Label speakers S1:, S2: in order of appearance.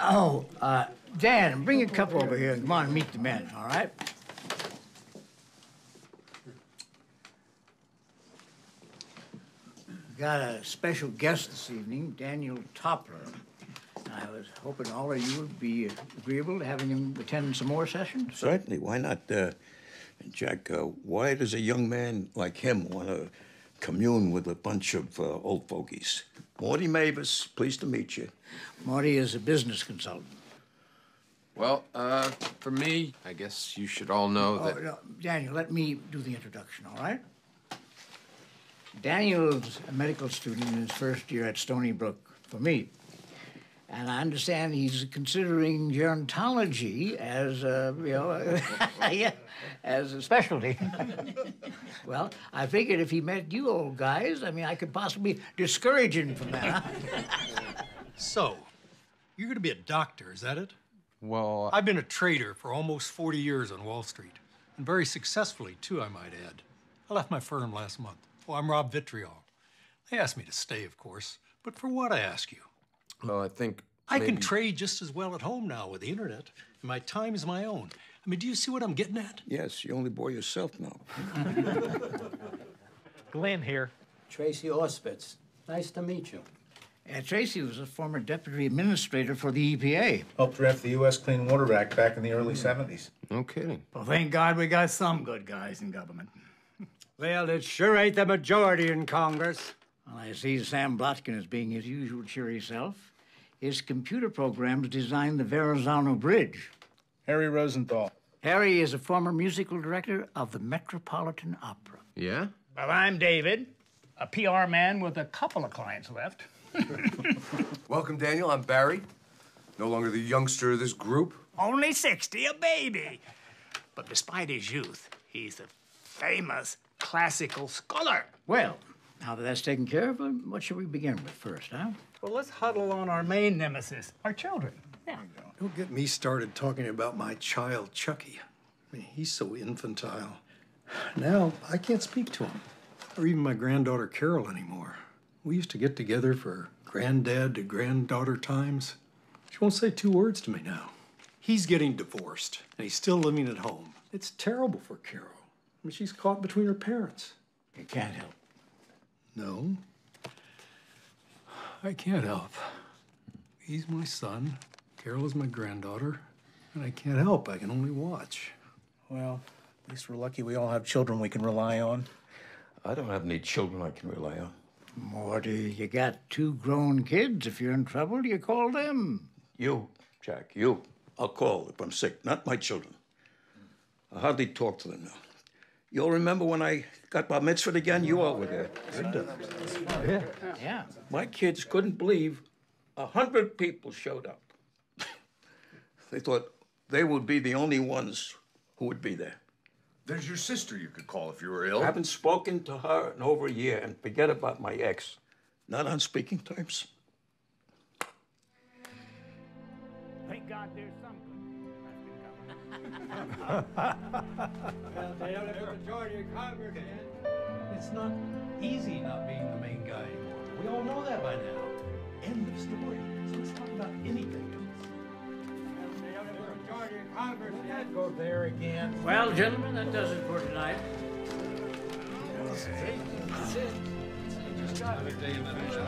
S1: Oh, uh, Dan, bring a couple over here and come on and meet the men, all right? Got a special guest this evening, Daniel Topler. I was hoping all of you would be agreeable to having him attend some more sessions.
S2: Certainly, why not? Uh, Jack, uh, why does a young man like him want to commune with a bunch of uh, old fogies? Morty Mavis, pleased to meet you.
S1: Marty is a business consultant.
S3: Well, uh, for me, I guess you should all know
S1: Oh,
S3: that.
S1: no, Daniel, let me do the introduction, all right? Daniel's a medical student in his first year at Stony Brook for me. And I understand he's considering gerontology as a, you know, yeah, as a specialty. well, I figured if he met you old guys, I mean, I could possibly discourage him from that.
S4: So, you're going to be a doctor, is that it?
S3: Well,
S4: I've been a trader for almost 40 years on Wall Street, and very successfully, too, I might add. I left my firm last month. Well, I'm Rob Vitriol. They asked me to stay, of course, but for what, I ask you?
S3: Well, I think.
S4: I can trade just as well at home now with the internet, and my time is my own. I mean, do you see what I'm getting at?
S2: Yes, you only bore yourself now.
S5: Glenn here.
S6: Tracy Auspitz, nice to meet you.
S1: Uh, Tracy was a former deputy administrator for the EPA.
S7: Helped draft the U.S. Clean Water Act back in the early 70s.
S3: No kidding.
S5: Well, thank God we got some good guys in government. well, it sure ain't the majority in Congress.
S1: Well, I see Sam Blotkin as being his usual cheery self. His computer programs designed the Verrazano Bridge.
S7: Harry Rosenthal.
S1: Harry is a former musical director of the Metropolitan Opera.
S3: Yeah?
S5: Well, I'm David, a PR man with a couple of clients left.
S8: Welcome, Daniel. I'm Barry. No longer the youngster of this group.
S5: Only 60, a baby. But despite his youth, he's a famous classical scholar.
S1: Well, now that that's taken care of, uh, what should we begin with first, huh?
S5: Well, let's huddle on our main nemesis, our children. Yeah.
S4: Don't get me started talking about my child, Chucky. I mean, he's so infantile. Now, I can't speak to him, or even my granddaughter Carol anymore. We used to get together for granddad to granddaughter times. She won't say two words to me now. He's getting divorced, and he's still living at home. It's terrible for Carol. I mean, she's caught between her parents.
S1: You can't help.
S4: No, I can't help. He's my son, Carol is my granddaughter, and I can't help. I can only watch.
S7: Well, at least we're lucky we all have children we can rely on.
S2: I don't have any children I can rely on.
S1: Morty, you got two grown kids. If you're in trouble, you call them.
S2: You, Jack, you. I'll call if I'm sick, not my children. I hardly talk to them now. You all remember when I got bar mitzvah again? You all were there.
S1: Yeah.
S2: My kids couldn't believe a hundred people showed up. they thought they would be the only ones who would be there.
S8: There's your sister you could call if you were ill.
S2: I haven't spoken to her in over a year, and forget about my ex. Not on speaking terms.
S5: Thank God there's some
S4: It's not easy not being the main guy anymore. We all know that by now. End of story. So let's talk about anything else.
S5: Go there again.
S1: Well, gentlemen, that does it for tonight.
S4: Another day in the nation.